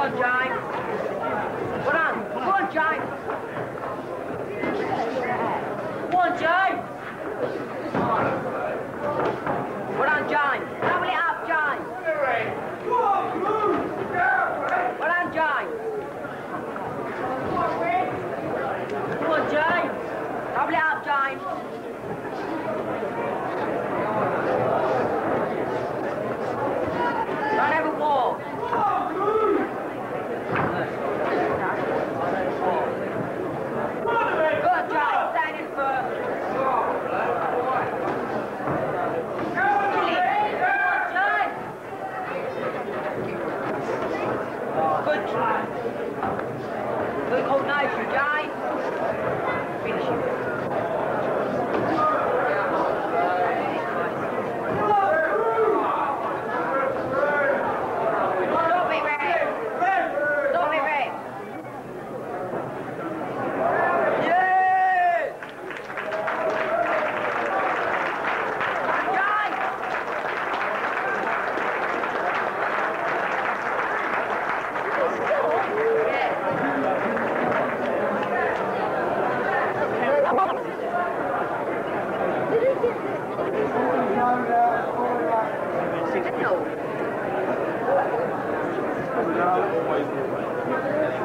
on, giant. One giant. Come on, Come on, não. não, não.